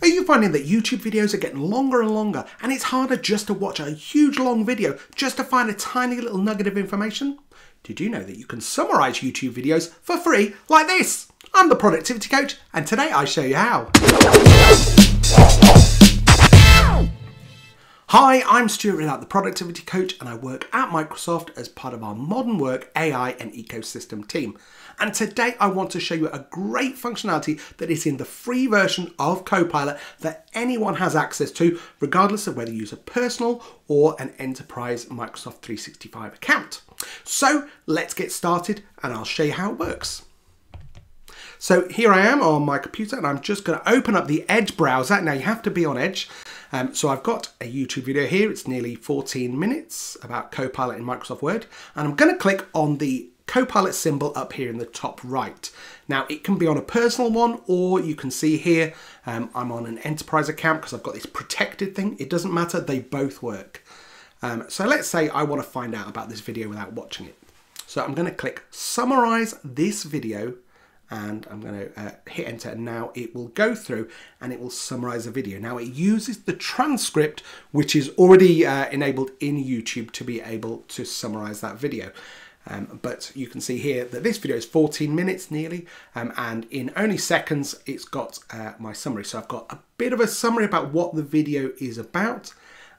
Are you finding that YouTube videos are getting longer and longer and it's harder just to watch a huge long video just to find a tiny little nugget of information? Did you know that you can summarize YouTube videos for free like this? I'm the productivity coach and today I show you how. Hi, I'm Stuart Ridout, the productivity coach, and I work at Microsoft as part of our modern work AI and ecosystem team. And today I want to show you a great functionality that is in the free version of Copilot that anyone has access to, regardless of whether you use a personal or an enterprise Microsoft 365 account. So let's get started and I'll show you how it works. So here I am on my computer and I'm just going to open up the Edge browser. Now you have to be on Edge um, so I've got a YouTube video here. It's nearly 14 minutes about Copilot in Microsoft Word. And I'm going to click on the Copilot symbol up here in the top right. Now it can be on a personal one or you can see here um, I'm on an enterprise account because I've got this protected thing. It doesn't matter, they both work. Um, so let's say I want to find out about this video without watching it. So I'm going to click summarize this video and I'm going to uh, hit enter and now it will go through and it will summarize the video. Now it uses the transcript which is already uh, enabled in YouTube to be able to summarize that video. Um, but you can see here that this video is 14 minutes nearly um, and in only seconds it's got uh, my summary. So I've got a bit of a summary about what the video is about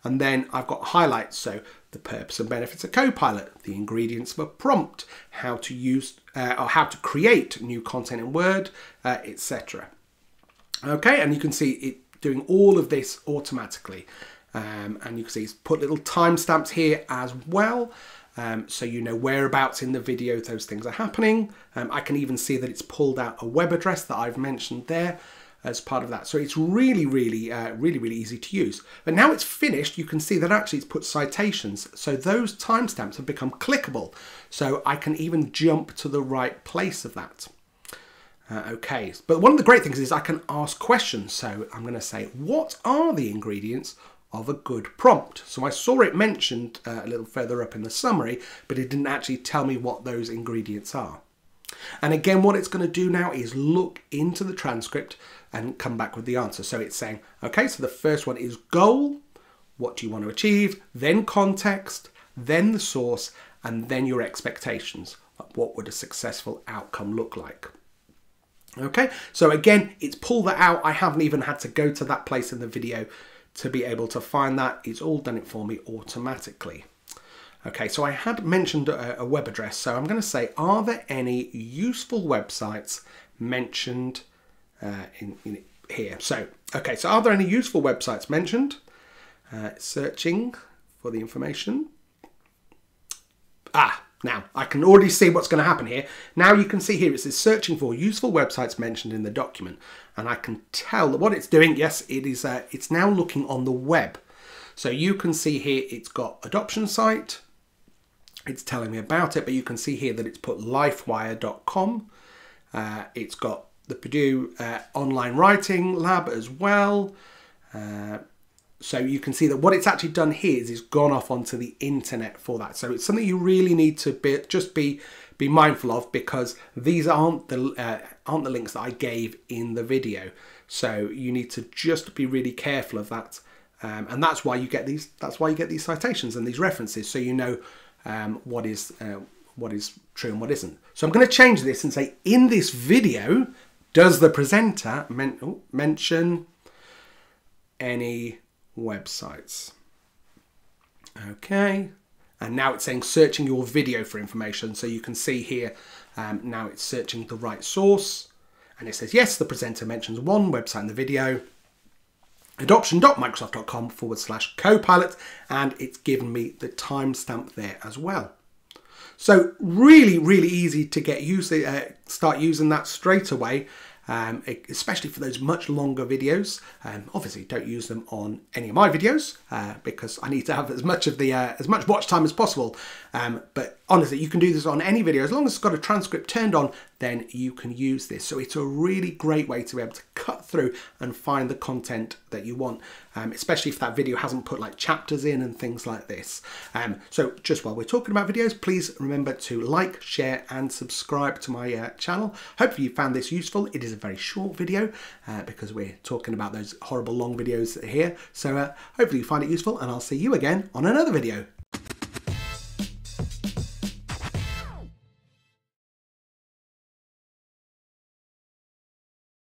and then I've got highlights. So the purpose and benefits of Copilot, the ingredients of a prompt, how to use uh, or how to create new content in Word, uh, etc. Okay, and you can see it doing all of this automatically. Um, and you can see it's put little timestamps here as well. Um, so you know whereabouts in the video those things are happening. Um, I can even see that it's pulled out a web address that I've mentioned there as part of that. So it's really, really, uh, really, really easy to use. But now it's finished, you can see that actually it's put citations. So those timestamps have become clickable. So I can even jump to the right place of that. Uh, okay, but one of the great things is I can ask questions. So I'm going to say, what are the ingredients of a good prompt? So I saw it mentioned uh, a little further up in the summary, but it didn't actually tell me what those ingredients are. And again, what it's going to do now is look into the transcript and come back with the answer. So it's saying, okay, so the first one is goal, what do you want to achieve, then context, then the source, and then your expectations. What would a successful outcome look like? Okay, so again, it's pulled that out. I haven't even had to go to that place in the video to be able to find that. It's all done it for me automatically. Okay, so I had mentioned a, a web address, so I'm going to say, are there any useful websites mentioned uh, in, in, here? So, okay, so are there any useful websites mentioned? Uh, searching for the information. Ah, now I can already see what's going to happen here. Now you can see here it says searching for useful websites mentioned in the document, and I can tell that what it's doing. Yes, it is. Uh, it's now looking on the web. So you can see here it's got adoption site, it's telling me about it, but you can see here that it's put lifewire.com. Uh, it's got the Purdue uh, online writing lab as well. Uh, so you can see that what it's actually done here is it's gone off onto the internet for that. So it's something you really need to be, just be be mindful of because these aren't the uh, aren't the links that I gave in the video. So you need to just be really careful of that. Um, and that's why you get these that's why you get these citations and these references so you know um, what is uh, what is true and what isn't. So I'm going to change this and say in this video, does the presenter men oh, mention any websites? Okay, and now it's saying searching your video for information. So you can see here um, now it's searching the right source and it says yes, the presenter mentions one website in the video adoption.microsoft.com forward slash copilot and it's given me the timestamp there as well. So really, really easy to get used, uh, start using that straight away um, especially for those much longer videos. Um, obviously, don't use them on any of my videos uh, because I need to have as much of the uh, as much watch time as possible. Um, but honestly, you can do this on any video as long as it's got a transcript turned on. Then you can use this. So it's a really great way to be able to cut through and find the content that you want, um, especially if that video hasn't put like chapters in and things like this. Um, so just while we're talking about videos, please remember to like, share, and subscribe to my uh, channel. Hopefully you found this useful. It is very short video uh, because we're talking about those horrible long videos here. So uh, hopefully you find it useful and I'll see you again on another video.